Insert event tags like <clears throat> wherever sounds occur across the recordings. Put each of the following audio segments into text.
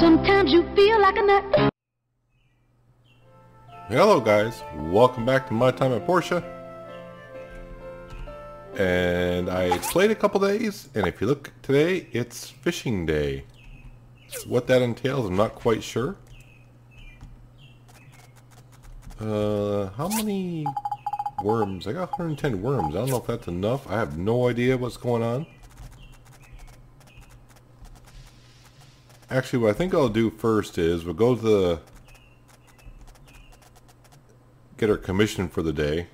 Sometimes you feel like a nut. Hello guys, welcome back to My Time at Portia. And I played a couple days, and if you look today, it's fishing day. What that entails, I'm not quite sure. Uh, how many worms? I got 110 worms. I don't know if that's enough. I have no idea what's going on. Actually, what I think I'll do first is we'll go to the... Get our commission for the day.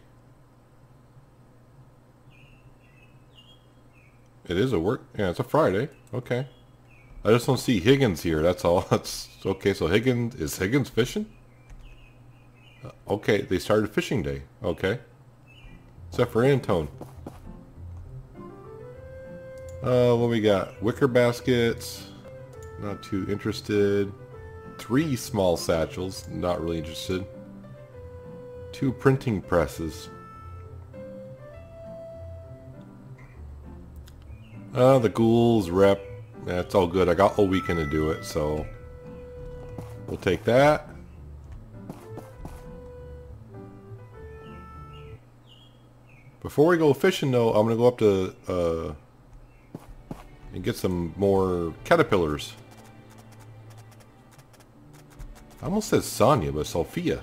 It is a work... Yeah, it's a Friday. Okay. I just don't see Higgins here, that's all. <laughs> That's Okay, so Higgins... Is Higgins fishing? Uh, okay, they started fishing day. Okay. Except for Antoine. Uh, what we got? Wicker baskets. Not too interested. Three small satchels. Not really interested. Two printing presses. Uh, the ghouls rep. That's all good. I got all weekend to do it, so we'll take that. Before we go fishing, though, I'm gonna go up to uh, and get some more caterpillars. I almost said Sonia, but Sophia.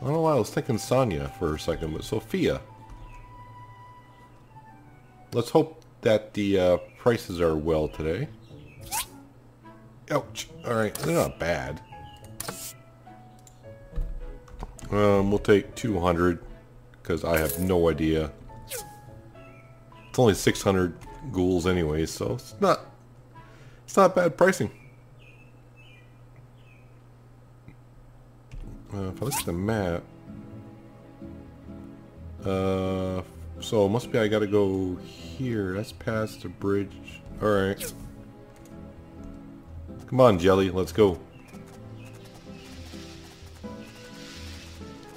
I don't know why I was thinking Sonia for a second, but Sophia. Let's hope that the uh, prices are well today. Ouch. Alright, they're not bad. Um, we'll take 200, because I have no idea. It's only 600 ghouls anyway, so it's not, it's not bad pricing. Uh, if I look at the map, uh, so must be I gotta go here. That's past the bridge. Alright. Come on, Jelly, let's go.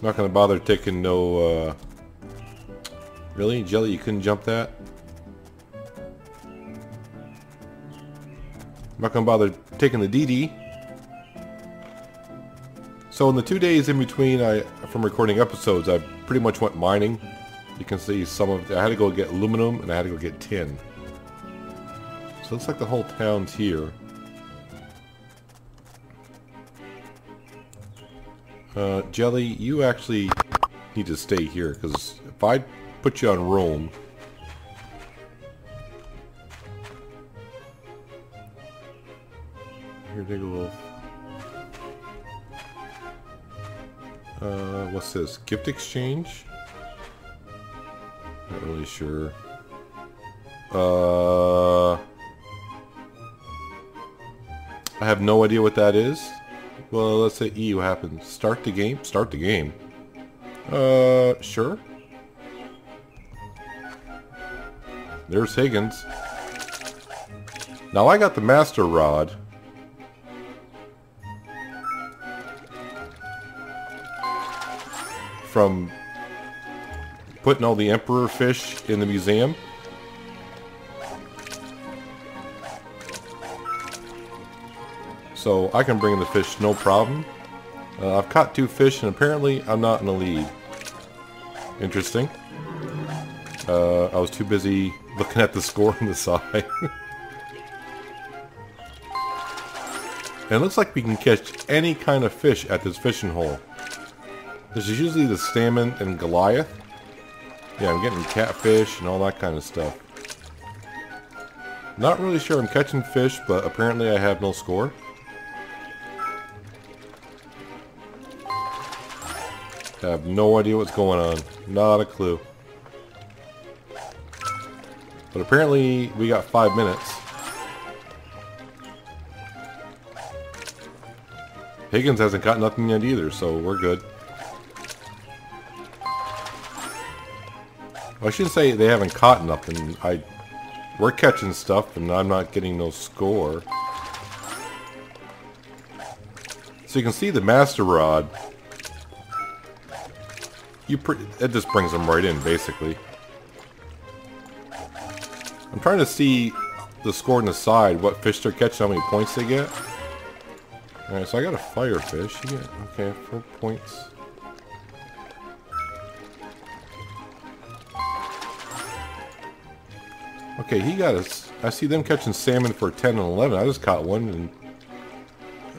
Not gonna bother taking no, uh... Really? Jelly, you couldn't jump that? Not gonna bother taking the DD. So in the two days in between I from recording episodes, I pretty much went mining. You can see some of I had to go get aluminum and I had to go get tin. So it looks like the whole town's here. Uh, Jelly, you actually need to stay here because if I put you on roam, here they go. Uh, what's this? Gift exchange? Not really sure. Uh, I have no idea what that is. Well, let's say E. What happens? Start the game? Start the game. Uh, sure. There's Higgins. Now I got the Master Rod. From putting all the Emperor fish in the museum. So I can bring in the fish no problem. Uh, I've caught two fish and apparently I'm not in the lead. Interesting. Uh, I was too busy looking at the score on the <laughs> side. and it looks like we can catch any kind of fish at this fishing hole. This is usually the salmon and Goliath. Yeah, I'm getting catfish and all that kind of stuff. Not really sure I'm catching fish, but apparently I have no score. I have no idea what's going on. Not a clue. But apparently we got five minutes. Higgins hasn't got nothing yet either, so we're good. I shouldn't say they haven't caught nothing. I, we're catching stuff, and I'm not getting no score. So you can see the Master Rod you it just brings them right in, basically. I'm trying to see the score on the side, what fish they're catching, how many points they get. Alright, so I got a firefish. You get, okay, four points. Okay, he got us. I see them catching salmon for 10 and 11. I just caught one and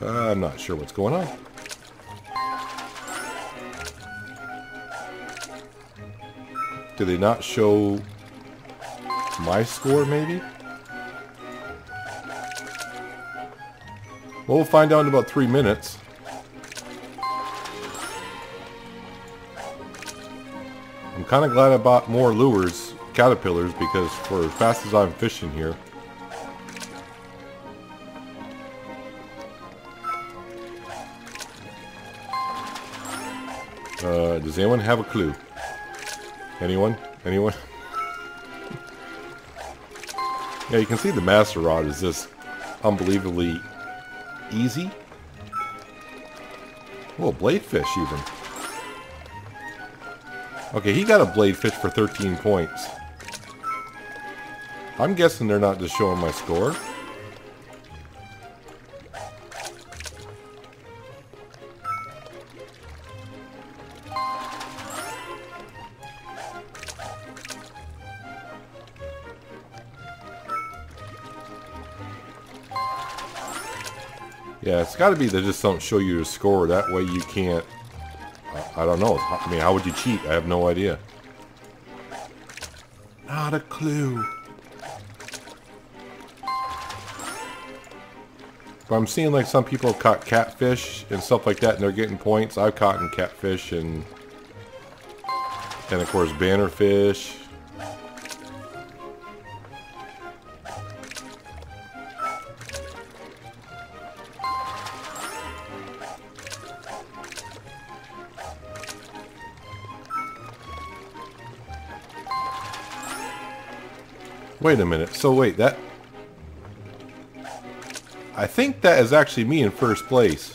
uh, I'm not sure what's going on. Do they not show my score, maybe? Well, we'll find out in about three minutes. I'm kind of glad I bought more lures, caterpillars, because for as fast as I'm fishing here, Uh, does anyone have a clue? Anyone? Anyone? <laughs> yeah, you can see the Master Rod is just unbelievably easy. Oh, bladefish even. Okay, he got a bladefish for 13 points. I'm guessing they're not just showing my score. Yeah, it's got to be they just don't show you the score. That way you can't... I, I don't know. I mean, how would you cheat? I have no idea. Not a clue. But I'm seeing like some people have caught catfish and stuff like that and they're getting points. I've caught catfish and and of course bannerfish. Wait a minute. So wait, that... I think that is actually me in first place.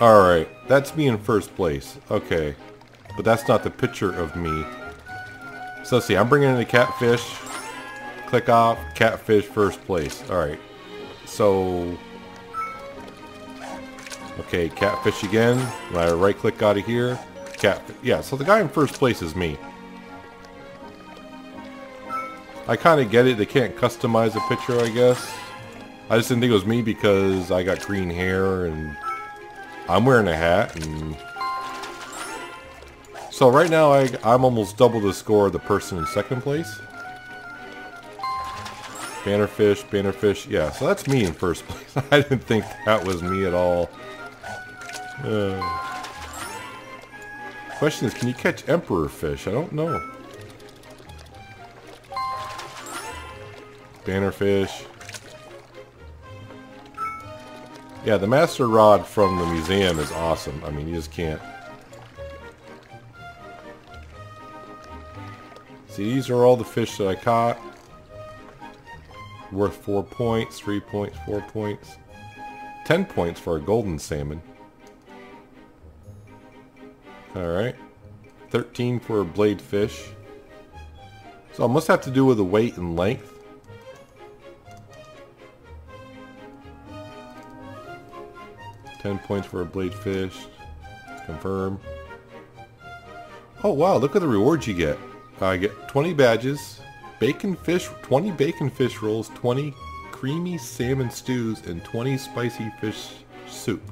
Alright, that's me in first place. Okay. But that's not the picture of me. So let's see, I'm bringing in the catfish. Click off, catfish first place. Alright. So... Okay, catfish again. When I right click out of here, cat. Yeah, so the guy in first place is me. I kind of get it. They can't customize a picture, I guess. I just didn't think it was me because I got green hair and I'm wearing a hat. and So right now I, I'm almost double the score of the person in second place. Bannerfish, Bannerfish. Yeah, so that's me in first <laughs> place. I didn't think that was me at all. Uh question is, can you catch emperor fish? I don't know. Bannerfish. Yeah, the master rod from the museum is awesome. I mean, you just can't... See, these are all the fish that I caught. Worth 4 points, 3 points, 4 points. 10 points for a golden salmon. Alright. 13 for a blade fish. So it must have to do with the weight and length. Ten points for a blade fish. Confirm. Oh wow, look at the rewards you get. I get 20 badges, bacon fish, 20 bacon fish rolls, 20 creamy salmon stews, and 20 spicy fish soup.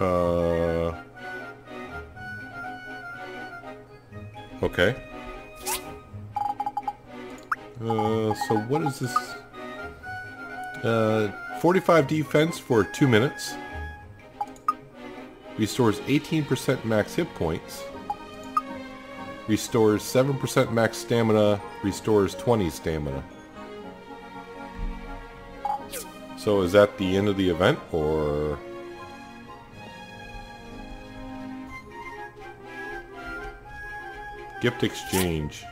Uh, okay. Uh, so what is this? Uh, 45 defense for 2 minutes. Restores 18% max hit points. Restores 7% max stamina. Restores 20 stamina. So is that the end of the event, or... Gift exchange.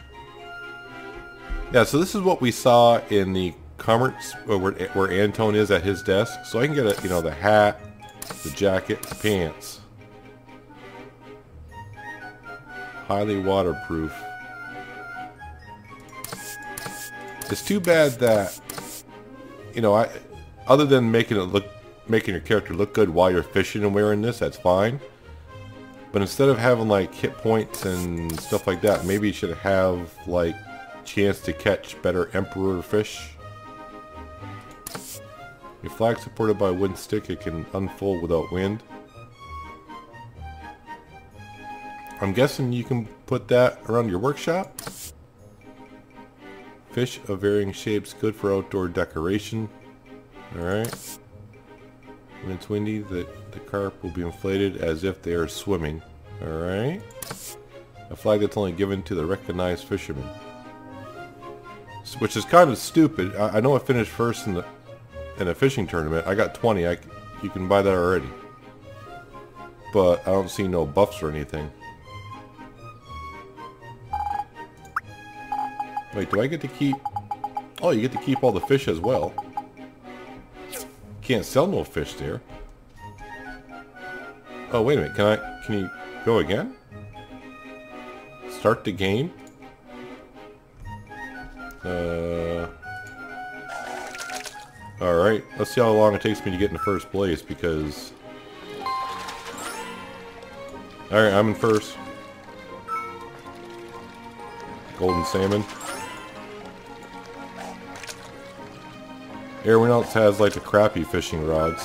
Yeah, so this is what we saw in the commerce uh, where, where Antoine is at his desk. So I can get a, you know, the hat, the jacket, the pants. highly waterproof. It's too bad that, you know, I, other than making it look, making your character look good while you're fishing and wearing this, that's fine. But instead of having like hit points and stuff like that, maybe you should have like chance to catch better emperor fish. Your flag supported by a wooden stick, it can unfold without wind. I'm guessing you can put that around your workshop. Fish of varying shapes, good for outdoor decoration. Alright. When it's windy, the, the carp will be inflated as if they are swimming. Alright. A flag that's only given to the recognized fishermen. Which is kind of stupid. I, I know I finished first in the in a fishing tournament. I got 20. I, you can buy that already. But I don't see no buffs or anything. Wait, do I get to keep... Oh, you get to keep all the fish as well. Can't sell no fish there. Oh, wait a minute. Can I... Can you go again? Start the game? Uh... Alright, let's see how long it takes me to get in first place, because... Alright, I'm in first. Golden salmon. Everyone else has, like, the crappy fishing rods.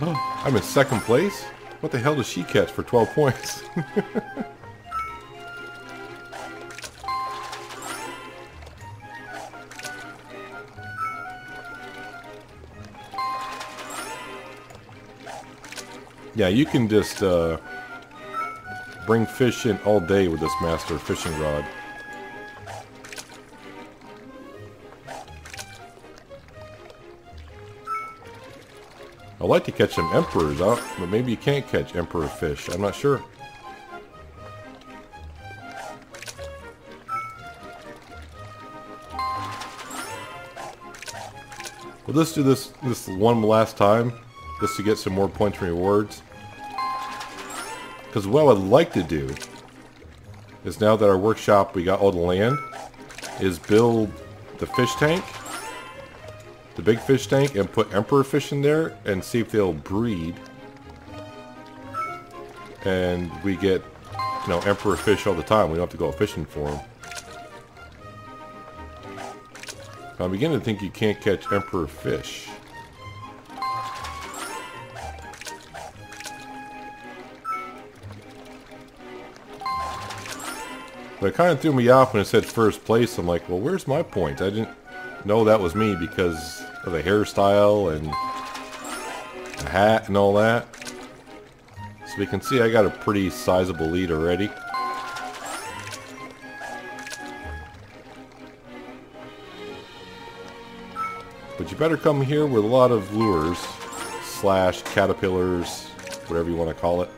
I'm in second place? What the hell does she catch for 12 points? <laughs> Yeah, you can just uh, bring fish in all day with this master fishing rod. I like to catch some emperors, out, but maybe you can't catch emperor fish. I'm not sure. Well, let's do this this one last time just to get some more points and rewards. Because what I would like to do is now that our workshop, we got all the land, is build the fish tank, the big fish tank, and put emperor fish in there and see if they'll breed. And we get, you know, emperor fish all the time. We don't have to go fishing for them. I'm beginning to think you can't catch emperor fish. But it kind of threw me off when it said first place. I'm like, well, where's my point? I didn't know that was me because of the hairstyle and the hat and all that. So we can see I got a pretty sizable lead already. But you better come here with a lot of lures, slash caterpillars, whatever you want to call it.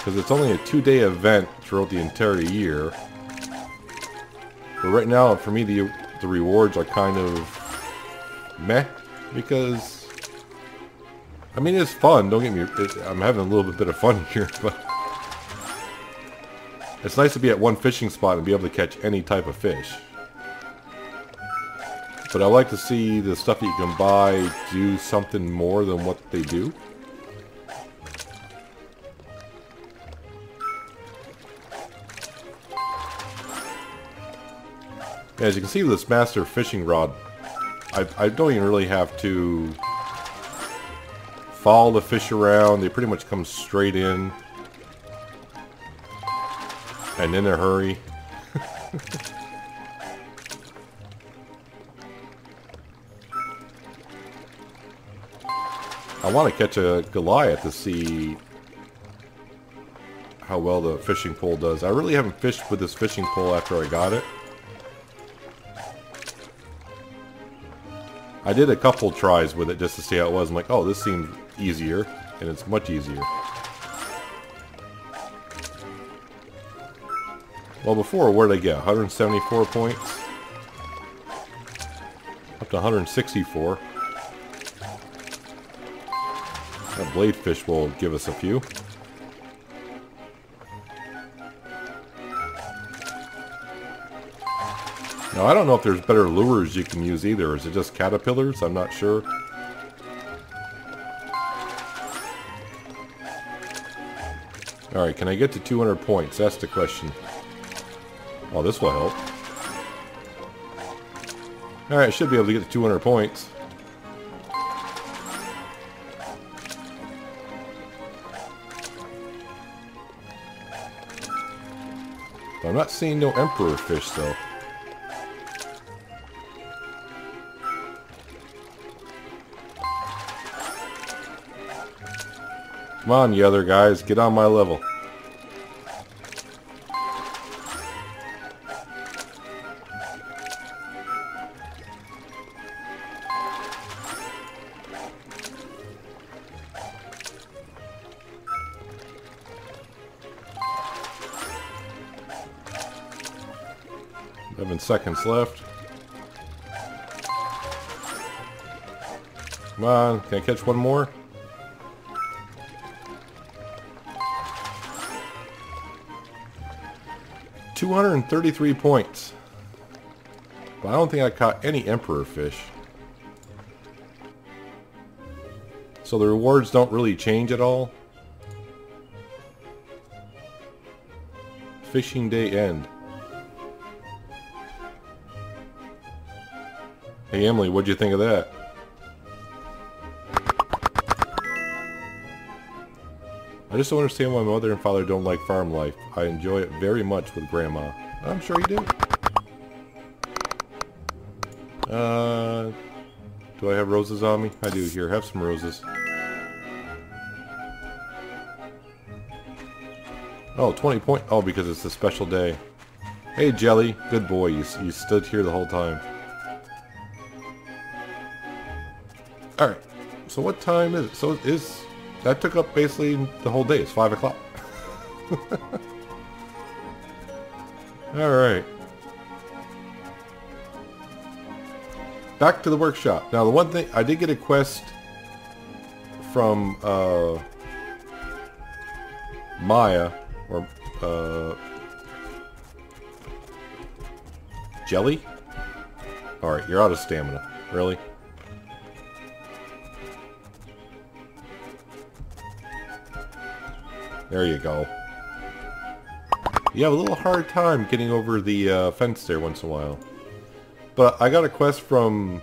Because it's only a two-day event throughout the entire year. But right now, for me, the, the rewards are kind of meh. Because, I mean, it's fun. Don't get me... It, I'm having a little bit of fun <laughs> here, but... It's nice to be at one fishing spot and be able to catch any type of fish. But I like to see the stuff that you can buy do something more than what they do. As you can see with this master fishing rod, I, I don't even really have to follow the fish around. They pretty much come straight in. And in a hurry. <laughs> I want to catch a Goliath to see how well the fishing pole does. I really haven't fished with this fishing pole after I got it. I did a couple tries with it just to see how it was. I'm like, oh, this seems easier, and it's much easier. Well, before, where did I get? 174 points? Up to 164. That bladefish will give us a few. Now, I don't know if there's better lures you can use either. Is it just caterpillars? I'm not sure. Alright, can I get to 200 points? That's the question. Oh, this will help. Alright, I should be able to get to 200 points. I'm not seeing no emperor fish though. Come on, you other guys, get on my level. Eleven seconds left. Come on, can I catch one more? 233 points. But I don't think I caught any emperor fish. So the rewards don't really change at all. Fishing day end. Hey Emily, what'd you think of that? Just don't understand why my mother and father don't like farm life. I enjoy it very much with Grandma. I'm sure you do. Uh, do I have roses on me? I do. Here, have some roses. Oh, 20 point. Oh, because it's a special day. Hey, Jelly. Good boy. You, you stood here the whole time. Alright. So what time is it? So it is that took up basically the whole day. It's 5 o'clock. <laughs> Alright. Back to the workshop. Now the one thing, I did get a quest from uh, Maya, or uh, Jelly? Alright, you're out of stamina. Really? There you go. You have a little hard time getting over the uh, fence there once in a while. But I got a quest from...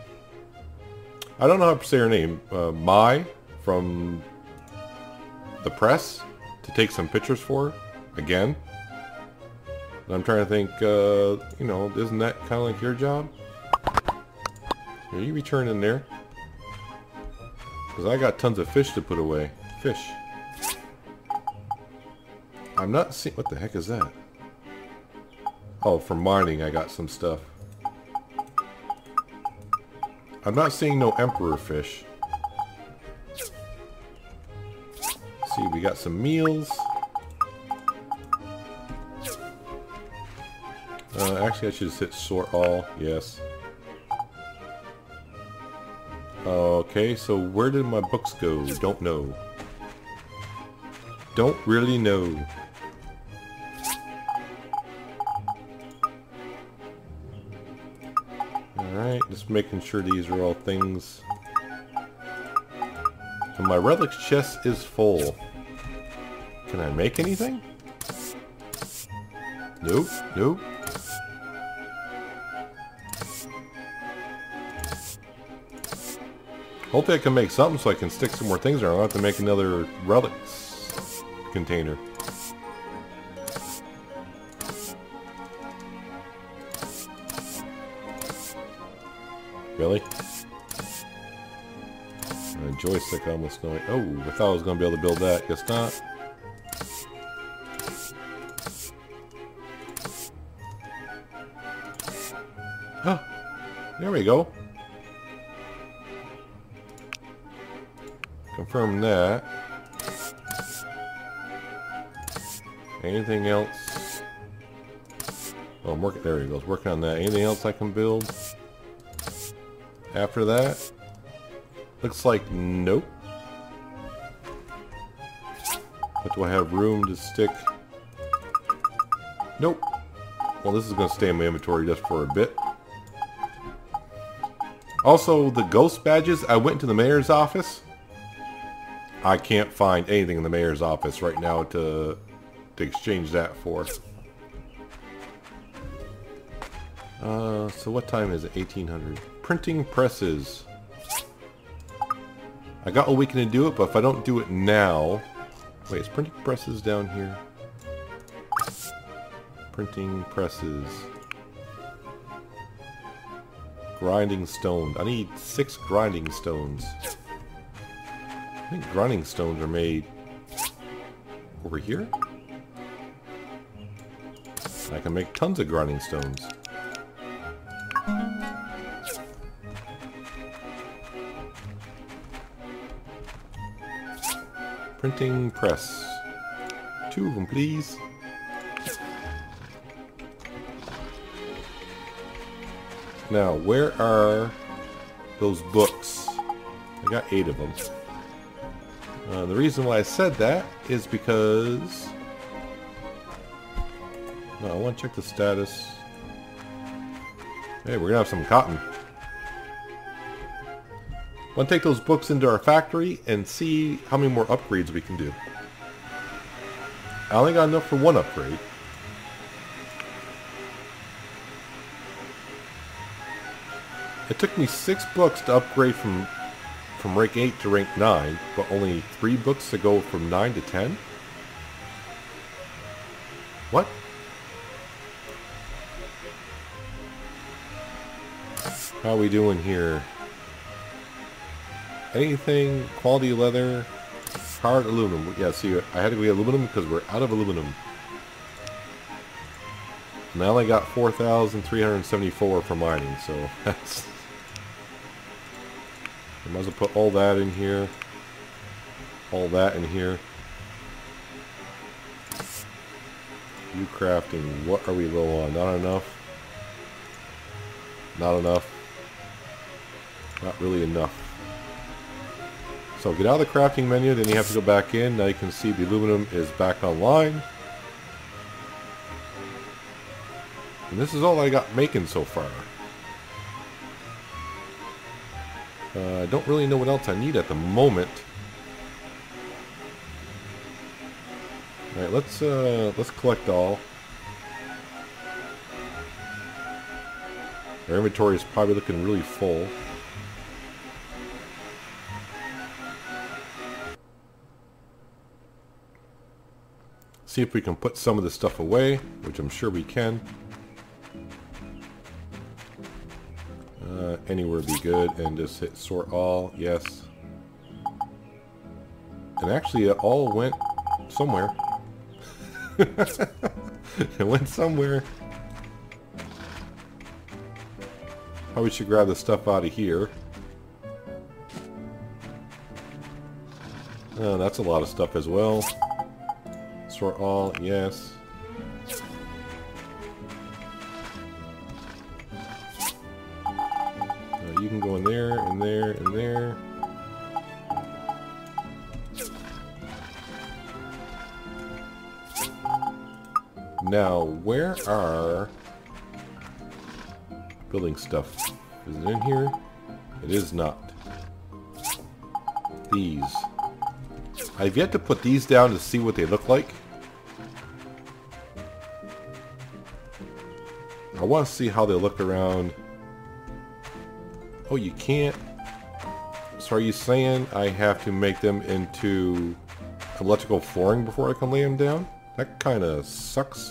I don't know how to say her name. Uh, Mai from the press to take some pictures for. Again. And I'm trying to think, uh, you know, isn't that kind of like your job? Are you returning there? Because I got tons of fish to put away. Fish. I'm not seeing... What the heck is that? Oh, for mining I got some stuff. I'm not seeing no emperor fish. see, we got some meals. Uh, actually, I should just hit sort all. Yes. Okay, so where did my books go? Don't know. Don't really know. Just making sure these are all things. And my relics chest is full. Can I make anything? Nope, nope. Hopefully I can make something so I can stick some more things there. I'll have to make another relics container. Really? A joystick almost going. Oh, I thought I was going to be able to build that. Guess not. Huh. There we go. Confirm that. Anything else? Oh, I'm working. There he goes. Working on that. Anything else I can build? After that, looks like nope. But do I have room to stick? Nope. Well, this is going to stay in my inventory just for a bit. Also, the ghost badges, I went to the mayor's office. I can't find anything in the mayor's office right now to, to exchange that for. Uh, so what time is it? 1800. Printing presses. I got a weekend to do it, but if I don't do it now... Wait, is printing presses down here? Printing presses. Grinding stone. I need six grinding stones. I think grinding stones are made over here. I can make tons of grinding stones. Printing press. Two of them, please. Now, where are those books? I got eight of them. Uh, the reason why I said that is because... No, I want to check the status. Hey, we're going to have some cotton. Want to take those books into our factory and see how many more upgrades we can do. I only got enough for one upgrade. It took me six books to upgrade from from rank 8 to rank 9, but only three books to go from 9 to 10? What? How are we doing here? Anything, quality leather, hard aluminum. Yeah, see, I had to go get aluminum because we're out of aluminum. And I only got 4,374 for mining, so <laughs> that's I as well put all that in here. All that in here. You crafting. What are we low on? Not enough? Not enough. Not really enough. So get out of the crafting menu, then you have to go back in. Now you can see the aluminum is back online. And this is all I got making so far. Uh, I don't really know what else I need at the moment. Alright, let's uh, let's collect all. Our inventory is probably looking really full. See if we can put some of this stuff away, which I'm sure we can. Uh, anywhere be good and just hit sort all, yes. And actually it all went somewhere. <laughs> it went somewhere. Probably should grab the stuff out of here. Oh, that's a lot of stuff as well. Sort all, yes. Uh, you can go in there, and there, and there. Now, where are building stuff? Is it in here? It is not. These. I've yet to put these down to see what they look like. Want to see how they look around Oh, you can't? So are you saying I have to make them into electrical flooring before I can lay them down? That kind of sucks.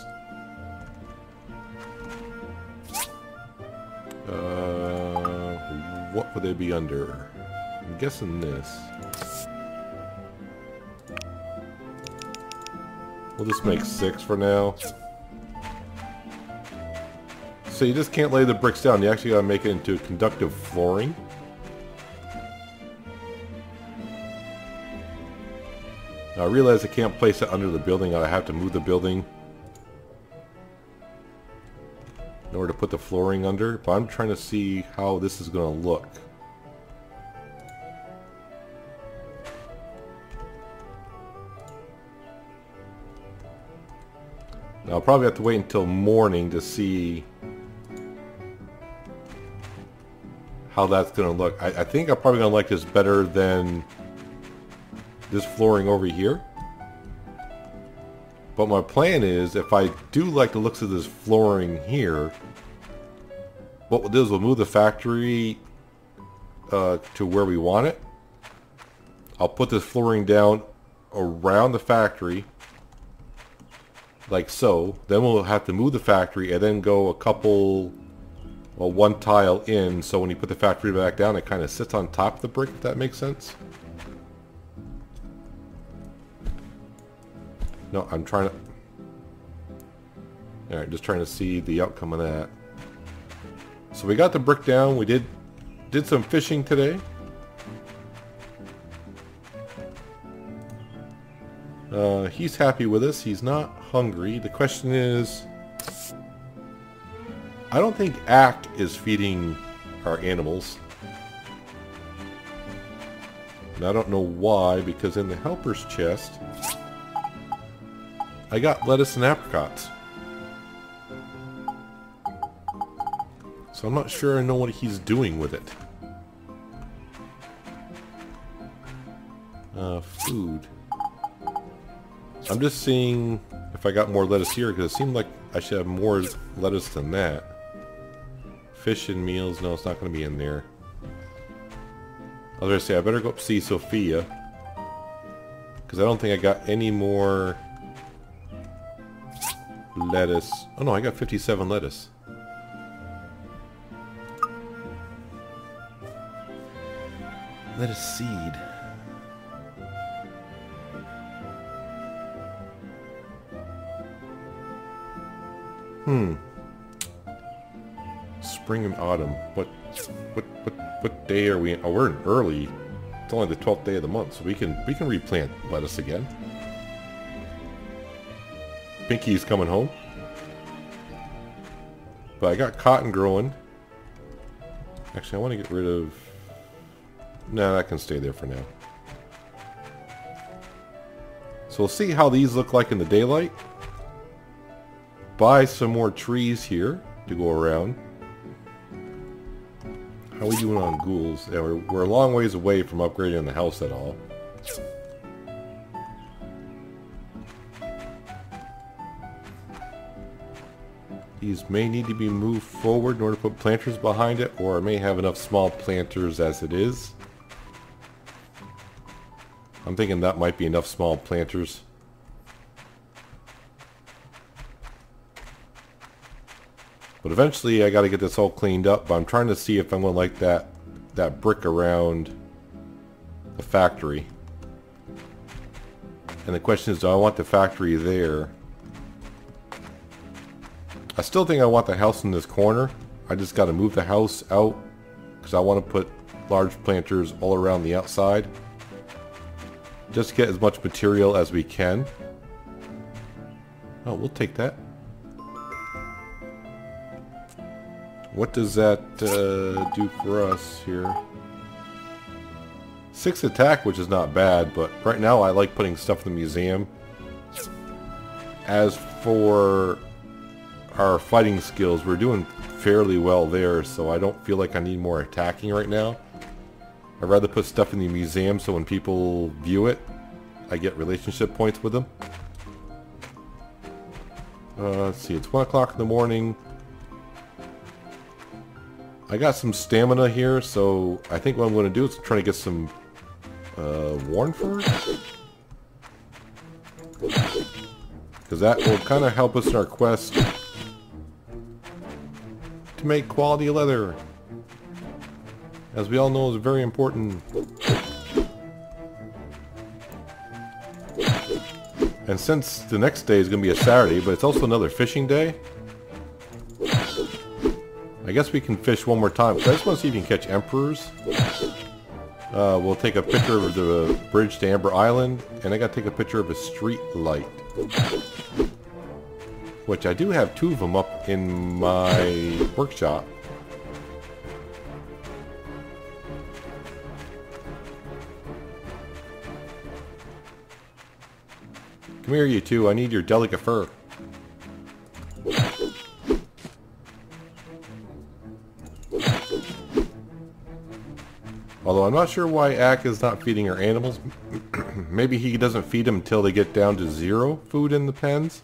Uh, what would they be under? I'm guessing this. We'll just make six for now. So you just can't lay the bricks down. You actually gotta make it into conductive flooring. Now I realize I can't place it under the building. I have to move the building in order to put the flooring under. But I'm trying to see how this is going to look. Now I'll probably have to wait until morning to see how that's going to look. I, I think I'm probably going to like this better than this flooring over here. But my plan is, if I do like the looks of this flooring here, what we'll do is we'll move the factory uh, to where we want it. I'll put this flooring down around the factory like so. Then we'll have to move the factory and then go a couple, well, one tile in. So when you put the factory back down, it kind of sits on top of the brick, if that makes sense. No, I'm trying to... Alright, just trying to see the outcome of that. So we got the brick down. We did did some fishing today. Uh, he's happy with us. He's not hungry. The question is... I don't think Act is feeding our animals. And I don't know why, because in the helper's chest, I got lettuce and apricots. So I'm not sure I know what he's doing with it. Uh, food. I'm just seeing if I got more lettuce here, because it seemed like I should have more lettuce than that. Fish and meals, no, it's not going to be in there. I was going to say, I better go up see Sophia. Because I don't think I got any more lettuce. Oh no, I got 57 lettuce. Lettuce seed. Hmm. Spring and autumn. What what what what day are we in? Oh, we're in early. It's only the 12th day of the month, so we can we can replant lettuce again. Pinky's coming home. But I got cotton growing. Actually, I want to get rid of... No, that can stay there for now. So we'll see how these look like in the daylight. Buy some more trees here to go around. How are we doing on ghouls? Yeah, we're, we're a long ways away from upgrading the house at all. These may need to be moved forward in order to put planters behind it, or I may have enough small planters as it is. I'm thinking that might be enough small planters. But eventually I got to get this all cleaned up, but I'm trying to see if I'm to like that, that brick around the factory. And the question is, do I want the factory there? I still think I want the house in this corner. I just got to move the house out because I want to put large planters all around the outside. Just get as much material as we can. Oh, we'll take that. What does that uh, do for us here? Six attack, which is not bad, but right now I like putting stuff in the museum. As for our fighting skills, we're doing fairly well there, so I don't feel like I need more attacking right now. I'd rather put stuff in the museum so when people view it, I get relationship points with them. Uh, let's see, it's 1 o'clock in the morning. I got some stamina here, so I think what I'm going to do is try to get some uh, Furs. Because that will kind of help us in our quest to make quality leather. As we all know is very important. And since the next day is going to be a Saturday, but it's also another fishing day, I guess we can fish one more time. I just want to see if you can catch emperors. Uh, we'll take a picture of the bridge to Amber Island, and I got to take a picture of a street light. Which I do have two of them up in my workshop. Come here, you two. I need your delicate fur. I'm not sure why Ack is not feeding her animals. <clears throat> Maybe he doesn't feed them until they get down to zero food in the pens.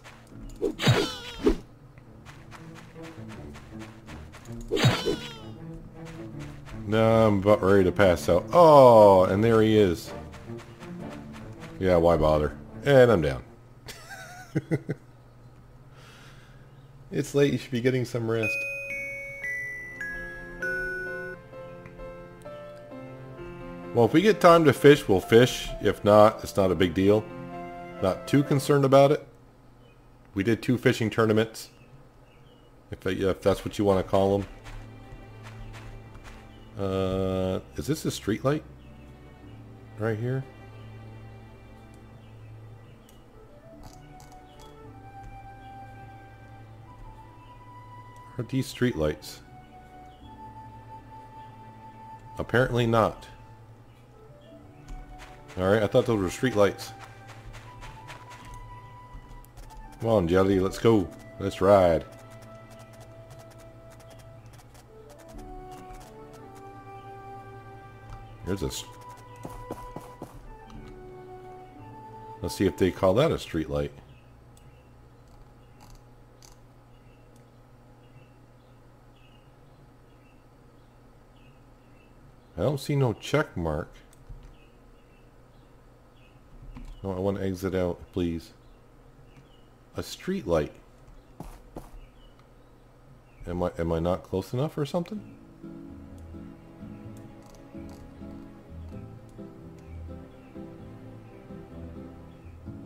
No, I'm about ready to pass out. Oh, and there he is. Yeah, why bother? And I'm down. <laughs> it's late, you should be getting some rest. Well, if we get time to fish, we'll fish. If not, it's not a big deal. Not too concerned about it. We did two fishing tournaments. If, if that's what you want to call them. Uh, is this a street light? Right here? Are these street lights? Apparently not. Alright, I thought those were street lights. Come on, Jelly, let's go. Let's ride. There's a... Let's see if they call that a street light. I don't see no check mark. No, I want to exit out, please. A street light. Am I am I not close enough or something?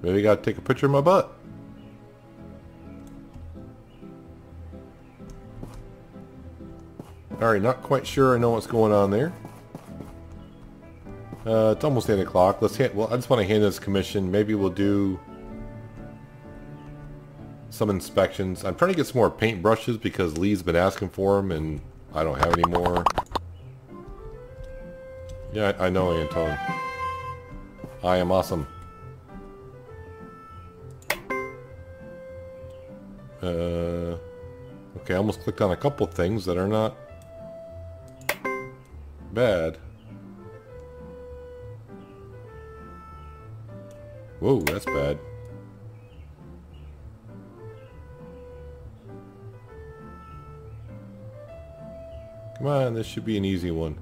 Maybe I gotta take a picture of my butt. Alright, not quite sure I know what's going on there. Uh, it's almost 8 o'clock. Let's hand, well, I just want to hand this commission. Maybe we'll do some inspections. I'm trying to get some more paint brushes because Lee's been asking for them and I don't have any more. Yeah, I, I know, Antoine. I am awesome. Uh, okay, I almost clicked on a couple things that are not bad. Whoa, that's bad. Come on, this should be an easy one.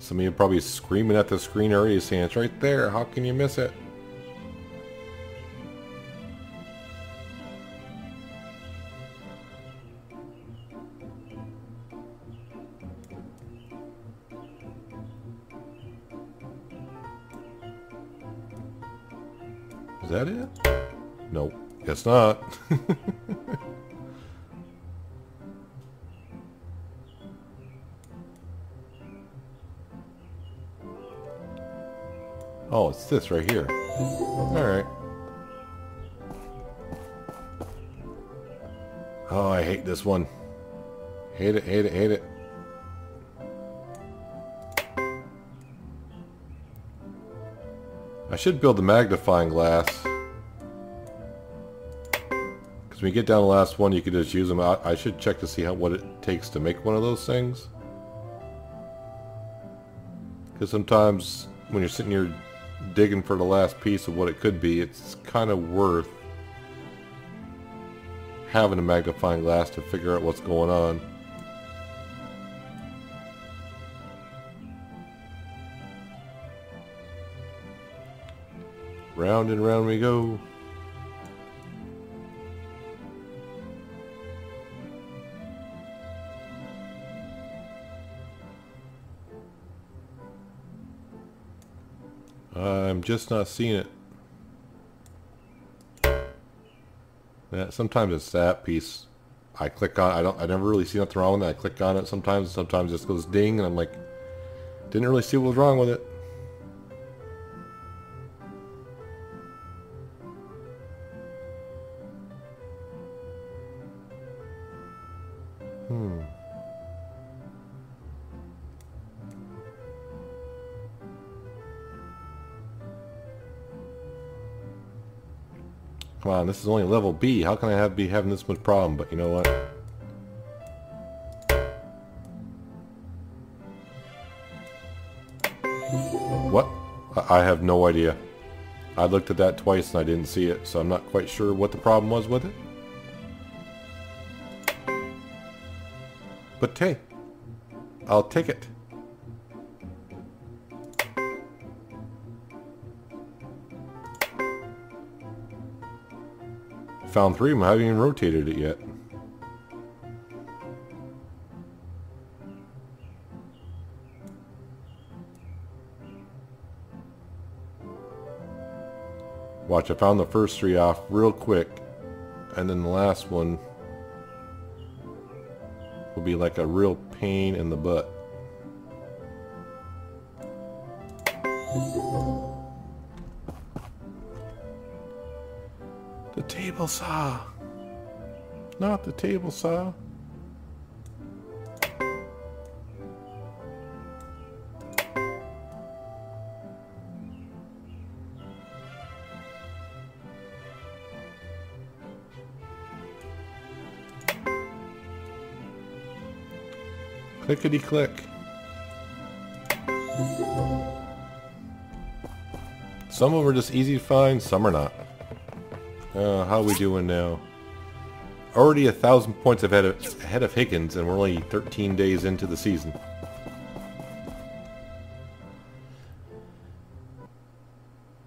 Some of you probably screaming at the screen already saying it's right there. How can you miss it? Not. <laughs> oh, it's this right here. Alright. Oh, I hate this one. Hate it, hate it, hate it. I should build the magnifying glass. Because when you get down the last one, you can just use them. I, I should check to see how what it takes to make one of those things. Because sometimes when you're sitting here digging for the last piece of what it could be, it's kind of worth having a magnifying glass to figure out what's going on. Round and round we go. Just not seeing it. Yeah, sometimes it's that piece. I click on I don't I never really see nothing wrong with it. I click on it sometimes sometimes it just goes ding and I'm like didn't really see what was wrong with it. Come on, this is only level B. How can I have be having this much problem? But you know what? What? I have no idea. I looked at that twice and I didn't see it, so I'm not quite sure what the problem was with it. But hey, I'll take it. Found three of them, I haven't even rotated it yet. Watch, I found the first three off real quick, and then the last one will be like a real pain in the butt. Saw. Not the table saw. Clickety click. Some of them are just easy to find, some are not. Uh, how are we doing now? Already a thousand points ahead of, ahead of Higgins, and we're only 13 days into the season.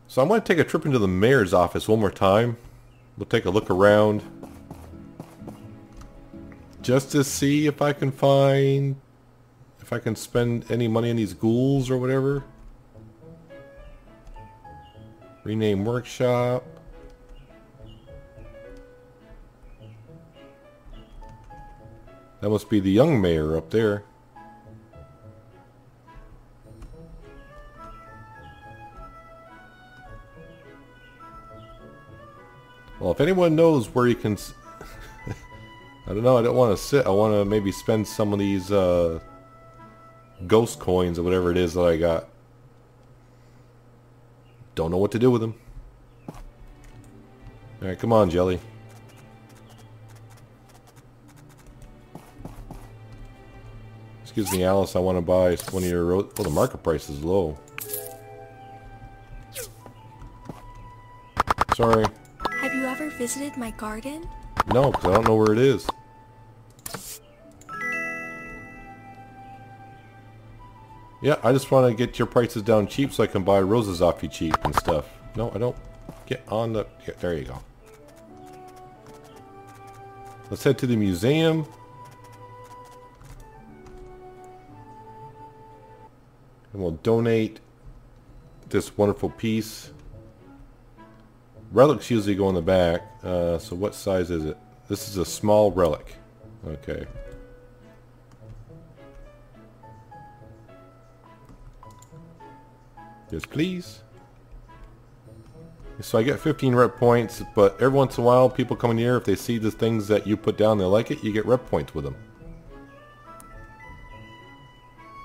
So I'm going to take a trip into the mayor's office one more time. We'll take a look around. Just to see if I can find... If I can spend any money on these ghouls or whatever. Rename workshop. That must be the young mayor up there. Well, if anyone knows where you can... <laughs> I don't know, I don't want to sit. I want to maybe spend some of these uh, ghost coins or whatever it is that I got. Don't know what to do with them. Alright, come on, Jelly. Excuse me, Alice, I want to buy one of your... Ro oh, the market price is low. Sorry. Have you ever visited my garden? No, because I don't know where it is. Yeah, I just want to get your prices down cheap so I can buy roses off you cheap and stuff. No, I don't. Get on the... Yeah, there you go. Let's head to the museum. And we'll donate this wonderful piece. Relics usually go in the back. Uh, so what size is it? This is a small relic. Okay. Yes, please. So I get 15 rep points, but every once in a while, people come in here, if they see the things that you put down, they like it, you get rep points with them.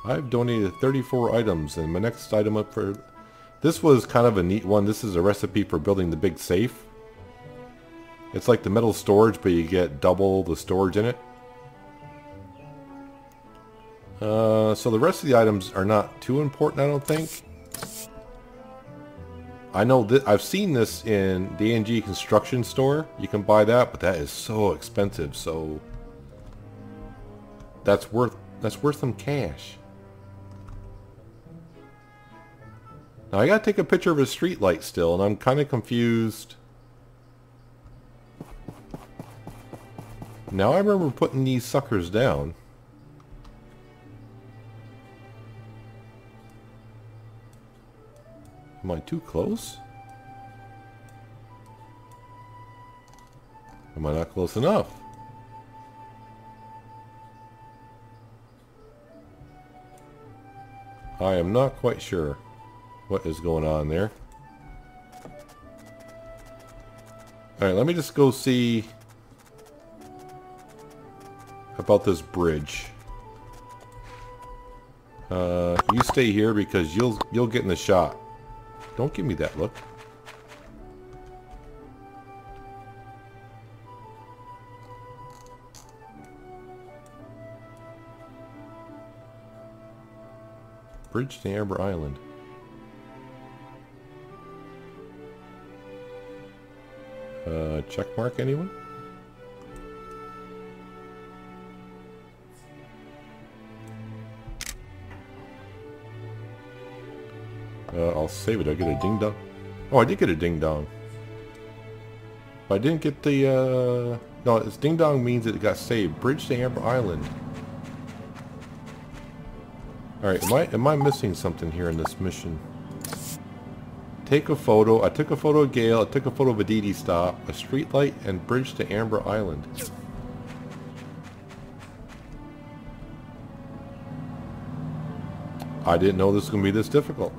I've donated 34 items, and my next item up for... This was kind of a neat one. This is a recipe for building the big safe. It's like the metal storage, but you get double the storage in it. Uh, so the rest of the items are not too important, I don't think. I know that I've seen this in the A&G construction store. You can buy that, but that is so expensive. So that's worth that's worth some cash. Now I gotta take a picture of a street light still, and I'm kind of confused. Now I remember putting these suckers down. Am I too close? Am I not close enough? I am not quite sure what is going on there. Alright, let me just go see about this bridge. Uh, you stay here because you'll you'll get in the shot. Don't give me that look. Bridge to Amber Island. Uh, check mark anyone? Uh, I'll save it. I get a ding dong. Oh, I did get a ding dong. But I didn't get the, uh... No, it's ding dong means it got saved. Bridge to Amber Island. Alright, am I, am I missing something here in this mission? Take a photo. I took a photo of Gale. I took a photo of a DD stop, a streetlight, and bridge to Amber Island. I didn't know this was going to be this difficult.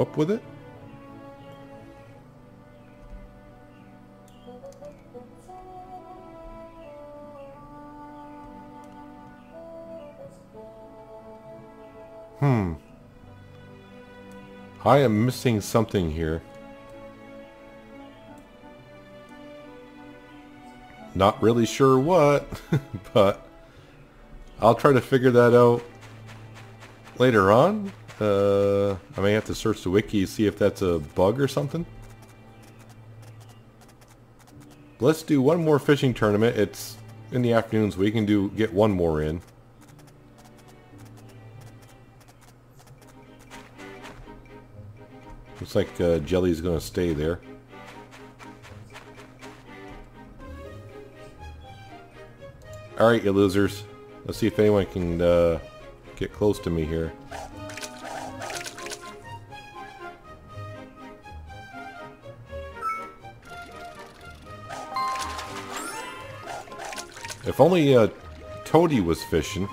Up with it? Hmm. I am missing something here. Not really sure what, <laughs> but I'll try to figure that out later on. Uh, I may have to search the wiki see if that's a bug or something. Let's do one more fishing tournament. It's in the afternoons. We can do get one more in. Looks like uh, Jelly's going to stay there. Alright, you losers. Let's see if anyone can uh, get close to me here. If only uh, Toady was fishing.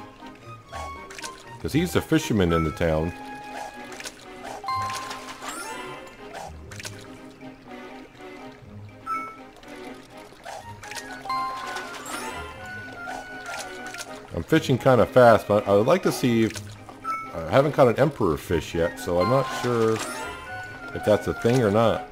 Because he's the fisherman in the town. I'm fishing kind of fast, but I would like to see if... I haven't caught an emperor fish yet, so I'm not sure if that's a thing or not.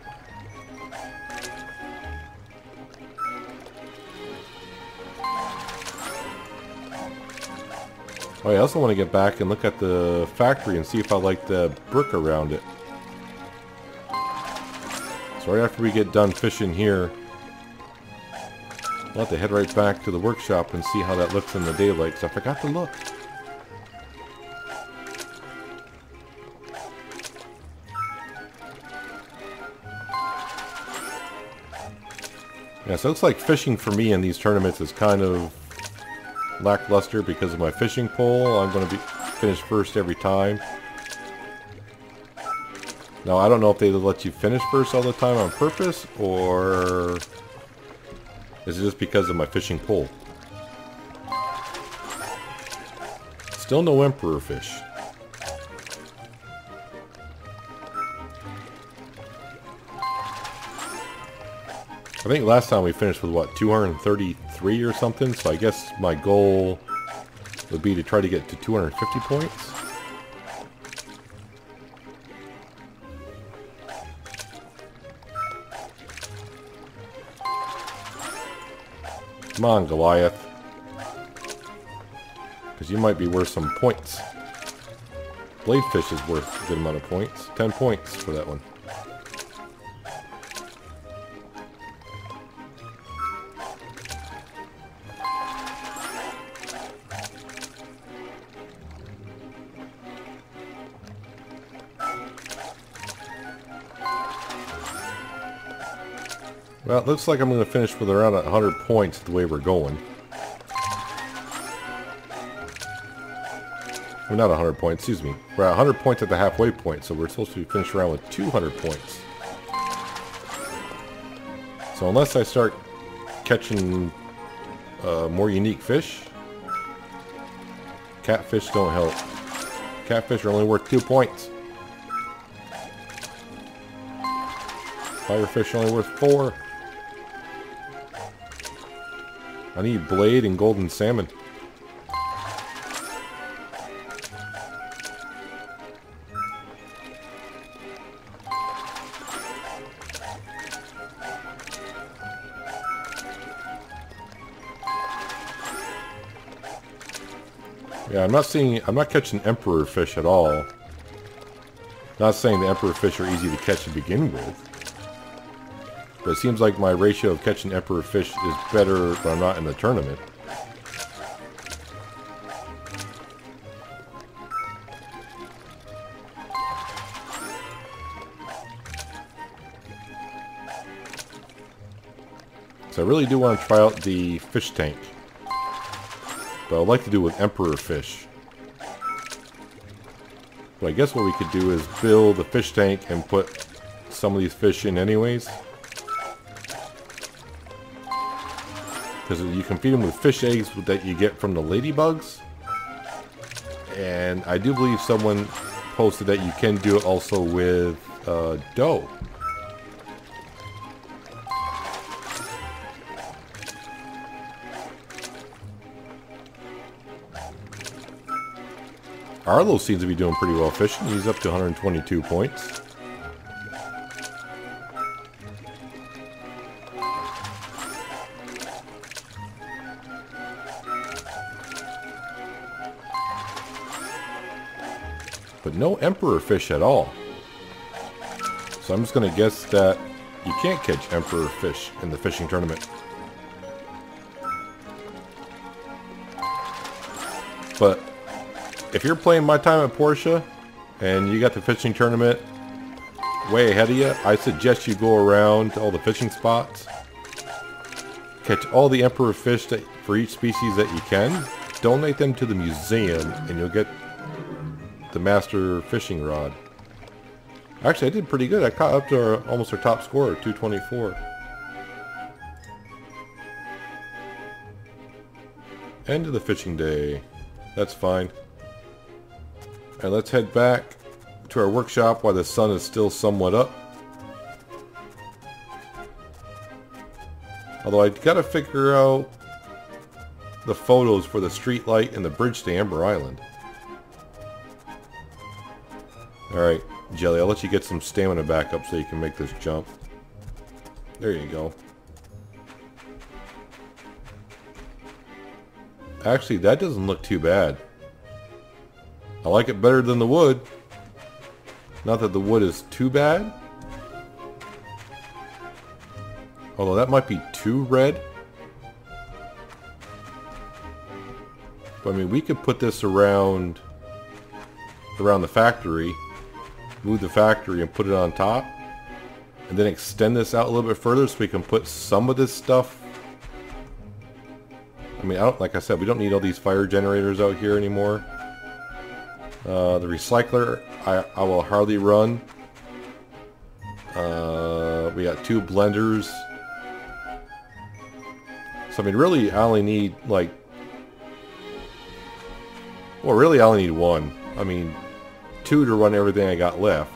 Oh, I also want to get back and look at the factory and see if I like the brick around it. So right after we get done fishing here, I'll have to head right back to the workshop and see how that looks in the daylight, because I forgot to look. Yeah, so it looks like fishing for me in these tournaments is kind of lackluster because of my fishing pole. I'm going to be finish first every time. Now, I don't know if they let you finish first all the time on purpose, or is it just because of my fishing pole? Still no emperor fish. I think last time we finished with what 233 or something so I guess my goal would be to try to get to 250 points. Come on Goliath. Because you might be worth some points. Bladefish is worth a good amount of points. 10 points for that one Well, it looks like I'm going to finish with around 100 points the way we're going. Well, not 100 points, excuse me. We're at 100 points at the halfway point, so we're supposed to finish around with 200 points. So unless I start catching uh, more unique fish, catfish don't help. Catfish are only worth 2 points. Firefish only worth 4. I need blade and golden salmon. Yeah, I'm not seeing, I'm not catching emperor fish at all. Not saying the emperor fish are easy to catch to begin with. But it seems like my ratio of catching emperor fish is better when I'm not in the tournament. So I really do want to try out the fish tank. But I'd like to do with emperor fish. But I guess what we could do is build a fish tank and put some of these fish in anyways. Because you can feed them with fish eggs that you get from the ladybugs. And I do believe someone posted that you can do it also with uh, dough. Arlo seems to be doing pretty well fishing. He's up to 122 points. No emperor fish at all. So I'm just going to guess that you can't catch emperor fish in the fishing tournament. But if you're playing my time at Portia and you got the fishing tournament way ahead of you, I suggest you go around to all the fishing spots. Catch all the emperor fish that, for each species that you can. Donate them to the museum and you'll get the master fishing rod. Actually, I did pretty good. I caught up to our, almost our top score, 224. End of the fishing day. That's fine. And let's head back to our workshop while the sun is still somewhat up. Although I gotta figure out the photos for the street light and the bridge to Amber Island. Alright, Jelly, I'll let you get some stamina back up so you can make this jump. There you go. Actually, that doesn't look too bad. I like it better than the wood. Not that the wood is too bad. Although that might be too red. But I mean, we could put this around around the factory, move the factory and put it on top, and then extend this out a little bit further so we can put some of this stuff. I mean, I don't, like I said, we don't need all these fire generators out here anymore. Uh, the recycler, I, I will hardly run. Uh, we got two blenders. So, I mean, really, I only need, like... Well, really, I only need one. I mean, two to run everything I got left.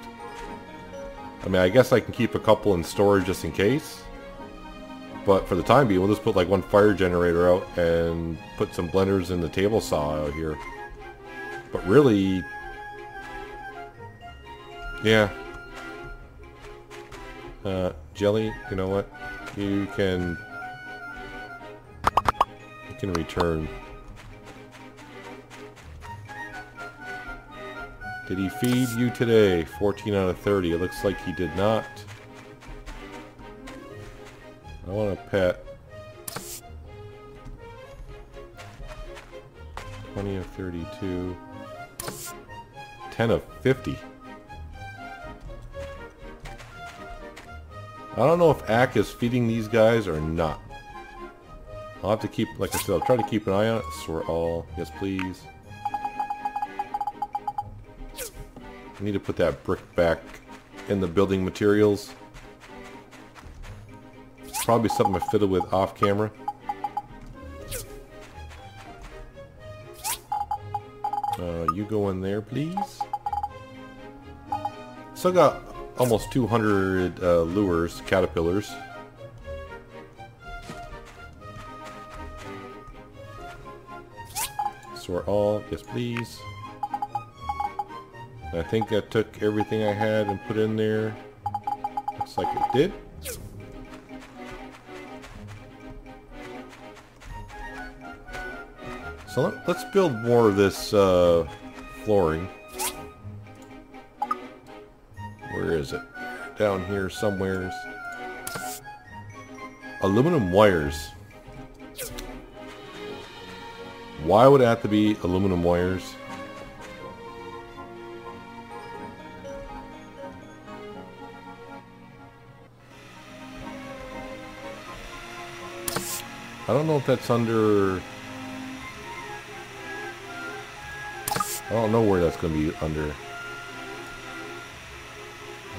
I mean, I guess I can keep a couple in storage just in case. But for the time being, we'll just put like one fire generator out and put some blenders in the table saw out here. But really... Yeah. Uh, Jelly, you know what? You can... You can return. Did he feed you today? 14 out of 30. It looks like he did not. I want a pet. 20 of 32. 10 of 50. I don't know if Ack is feeding these guys or not. I'll have to keep, like I said, I'll try to keep an eye on it. So we're all, yes please. I need to put that brick back in the building materials. It's Probably something I fiddle with off camera. Uh, you go in there, please. Still got almost 200 uh, lures, caterpillars. So we're all, yes please. I think I took everything I had and put in there. Looks like it did. So let, us build more of this uh, flooring. Where is it? Down here somewheres. Aluminum wires. Why would it have to be aluminum wires? I don't know if that's under... I don't know where that's going to be under.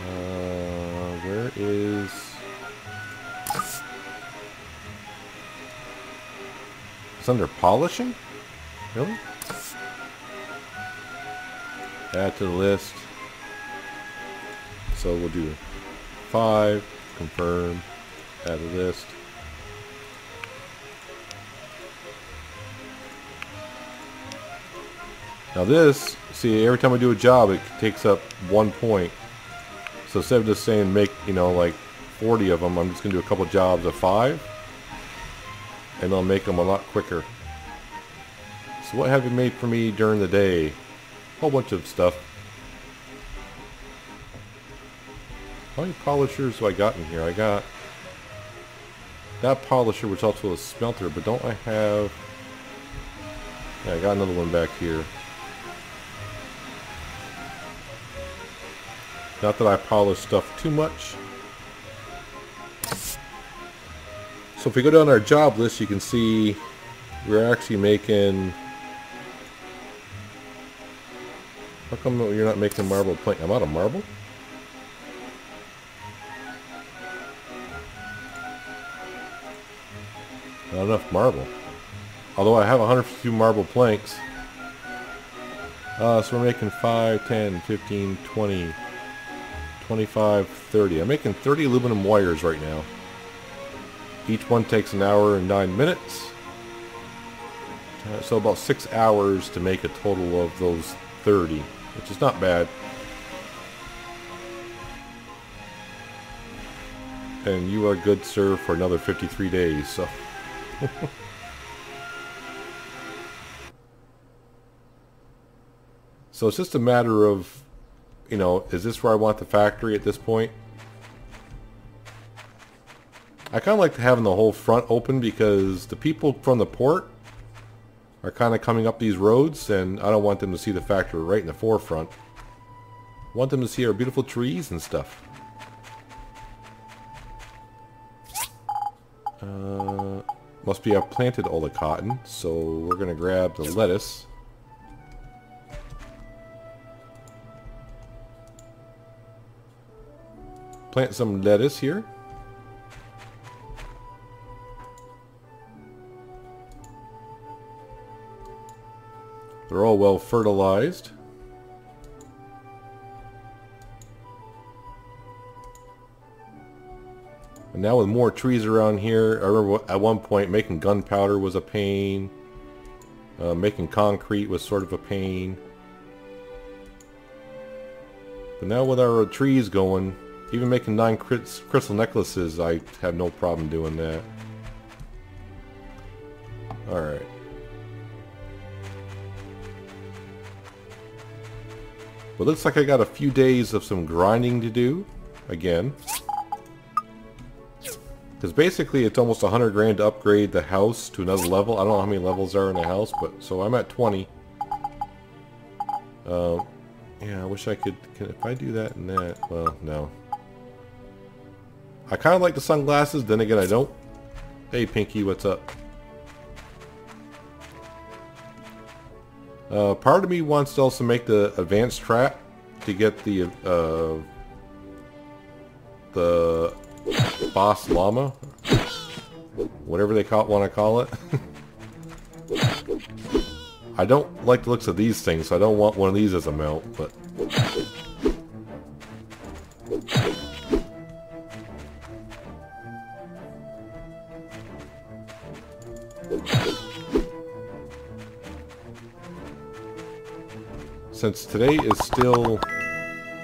Uh, where is... It's under polishing? Really? Add to the list. So we'll do five, confirm, add a list. Now this, see, every time I do a job, it takes up one point. So instead of just saying make, you know, like 40 of them, I'm just going to do a couple jobs of five. And I'll make them a lot quicker. So what have you made for me during the day? A whole bunch of stuff. How many polishers do I got in here? I got that polisher, which also a smelter, but don't I have... Yeah, I got another one back here. Not that I polish stuff too much. So if we go down our job list, you can see we're actually making... How come you're not making marble plank? I'm out of marble? Not enough marble. Although I have 152 marble planks. Uh, so we're making 5, 10, 15, 20, 25, 30. I'm making 30 aluminum wires right now. Each one takes an hour and 9 minutes. So about 6 hours to make a total of those 30, which is not bad. And you are good, sir, for another 53 days, so... <laughs> so it's just a matter of you know, is this where I want the factory at this point? I kind of like having the whole front open because the people from the port are kind of coming up these roads and I don't want them to see the factory right in the forefront. I want them to see our beautiful trees and stuff. Uh, must be I've planted all the cotton, so we're going to grab the lettuce. Plant some lettuce here. They're all well fertilized. And now with more trees around here, I remember at one point making gunpowder was a pain. Uh, making concrete was sort of a pain. But now with our trees going, even making nine crystal necklaces, I have no problem doing that. Alright. But looks like I got a few days of some grinding to do. Again. Because basically it's almost 100 grand to upgrade the house to another level. I don't know how many levels are in the house, but so I'm at 20. Uh, yeah, I wish I could, can, if I do that and that, well, no. I kind of like the sunglasses, then again I don't. Hey Pinky, what's up? Uh, part of me wants to also make the advanced trap to get the uh, the boss llama, whatever they call want to call it. <laughs> I don't like the looks of these things, so I don't want one of these as a mount, but since today is still...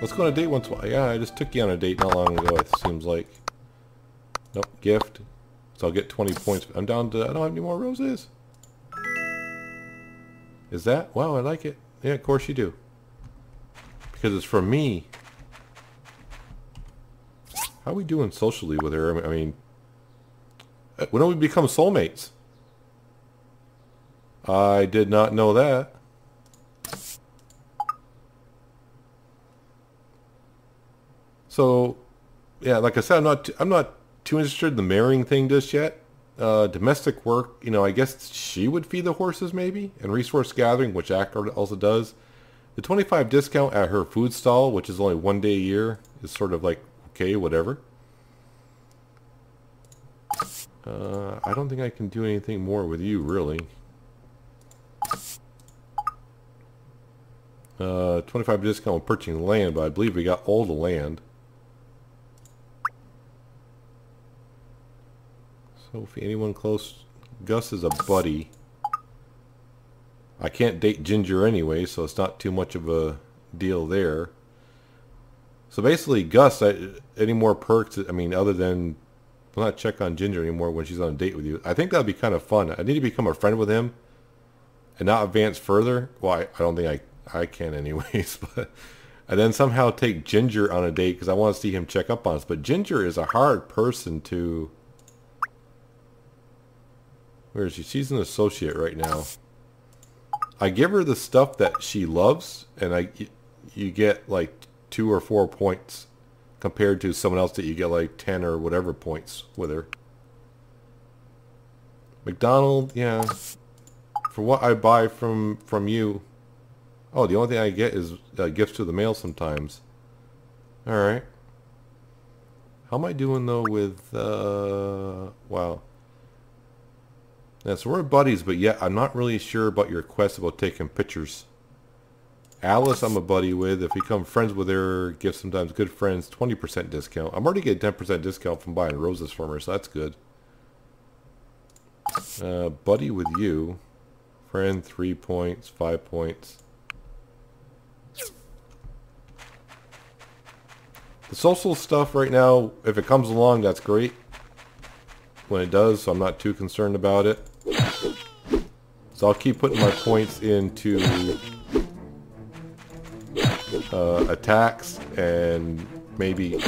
Let's go on a date once. Yeah, I just took you on a date not long ago, it seems like. Nope, gift. So I'll get 20 points. I'm down to... I don't have any more roses. Is that? Wow, I like it. Yeah, of course you do. Because it's from me. How are we doing socially with her? I mean, uh, when do we become soulmates? I did not know that. So, yeah, like I said, I'm not I'm not too interested in the marrying thing just yet. Uh, domestic work, you know, I guess she would feed the horses maybe, and resource gathering, which Acker also does. The 25 discount at her food stall, which is only one day a year, is sort of like, okay, whatever. Uh, I don't think I can do anything more with you, really. Uh, 25 discount on purchasing land, but I believe we got all the land. So if anyone close, Gust is a buddy. I can't date Ginger anyway, so it's not too much of a deal there. So basically, Gust, I, any more perks, I mean, other than, I'll not check on Ginger anymore when she's on a date with you. I think that would be kind of fun. I need to become a friend with him and not advance further. Well, I, I don't think I, I can anyways, <laughs> but, and then somehow take Ginger on a date because I want to see him check up on us. But Ginger is a hard person to, where is she? She's an associate right now. I give her the stuff that she loves, and I you get like two or four points compared to someone else that you get like 10 or whatever points with her. McDonald, yeah. For what I buy from from you. Oh, the only thing I get is uh, gifts to the mail sometimes. Alright. How am I doing though with, uh, wow. Yeah, so we're buddies, but yet I'm not really sure about your quest about taking pictures. Alice I'm a buddy with. If we become friends with her, give sometimes good friends 20% discount. I'm already getting 10% discount from buying roses from her, so that's good. Uh, buddy with you. Friend, 3 points, 5 points. The social stuff right now, if it comes along, that's great. When it does, so I'm not too concerned about it. So I'll keep putting my points into uh, attacks and maybe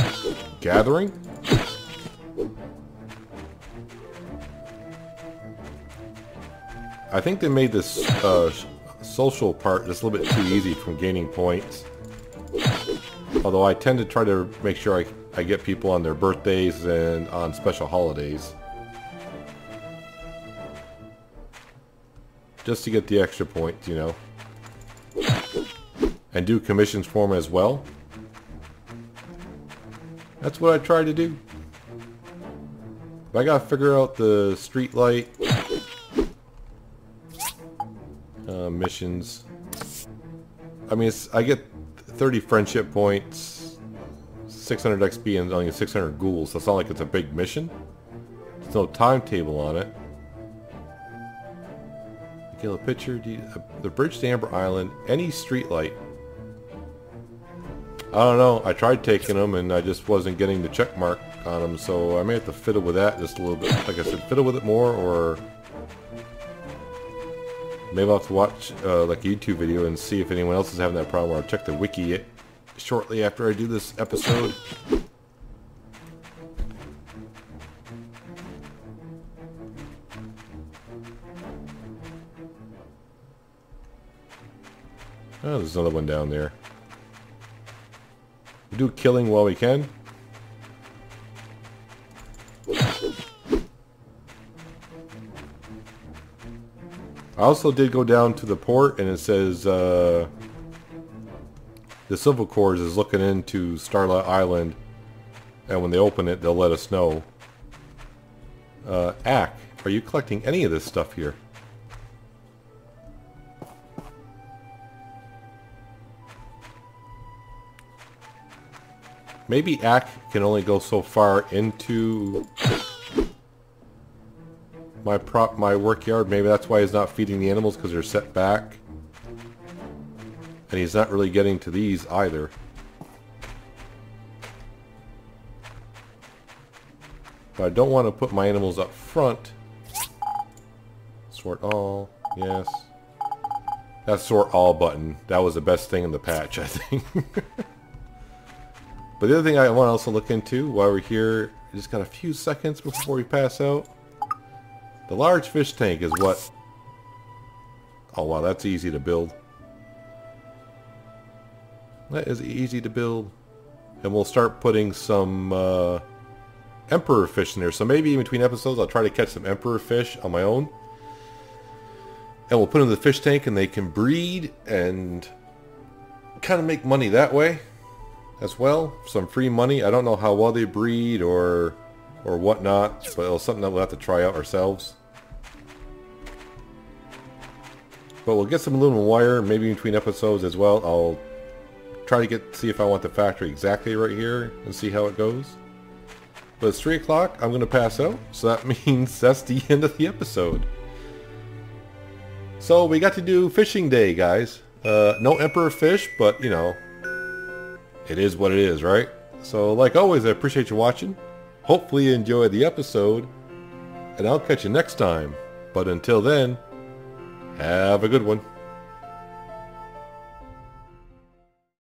gathering. I think they made this uh, social part just a little bit too easy from gaining points. Although I tend to try to make sure I, I get people on their birthdays and on special holidays. Just to get the extra points, you know. And do commissions for him as well. That's what I try to do. But I gotta figure out the street light uh, missions. I mean, I get 30 friendship points, 600 XP, and only 600 ghouls. It's not like it's a big mission. There's no timetable on it. A picture, uh, the bridge to Amber Island, any street light. I don't know, I tried taking them and I just wasn't getting the check mark on them, so I may have to fiddle with that just a little bit. Like I said, fiddle with it more, or maybe I'll have to watch uh, like a YouTube video and see if anyone else is having that problem, or I'll check the wiki it shortly after I do this episode. Oh, there's another one down there. We do killing while we can. I also did go down to the port and it says uh, the Civil Corps is looking into Starlight Island and when they open it they'll let us know. Uh, Ack, are you collecting any of this stuff here? Maybe Ack can only go so far into my prop my work yard. Maybe that's why he's not feeding the animals because they're set back. And he's not really getting to these either. But I don't want to put my animals up front. Sort all, yes. That sort all button. That was the best thing in the patch, I think. <laughs> but the other thing I want to also look into while we're here, just got a few seconds before we pass out. The large fish tank is what... Oh wow, that's easy to build. That is easy to build. And we'll start putting some uh, emperor fish in there. So maybe in between episodes I'll try to catch some emperor fish on my own. And we'll put them in the fish tank and they can breed and kind of make money that way as well. Some free money. I don't know how well they breed or or whatnot, but it's something that we'll have to try out ourselves. But we'll get some aluminum wire, maybe between episodes as well. I'll try to get see if I want the factory exactly right here and see how it goes. But it's 3 o'clock, I'm going to pass out, so that <laughs> means that's the end of the episode. So we got to do fishing day, guys. Uh, no emperor fish, but you know, it is what it is, right? So like always, I appreciate you watching. Hopefully you enjoyed the episode, and I'll catch you next time. But until then, have a good one.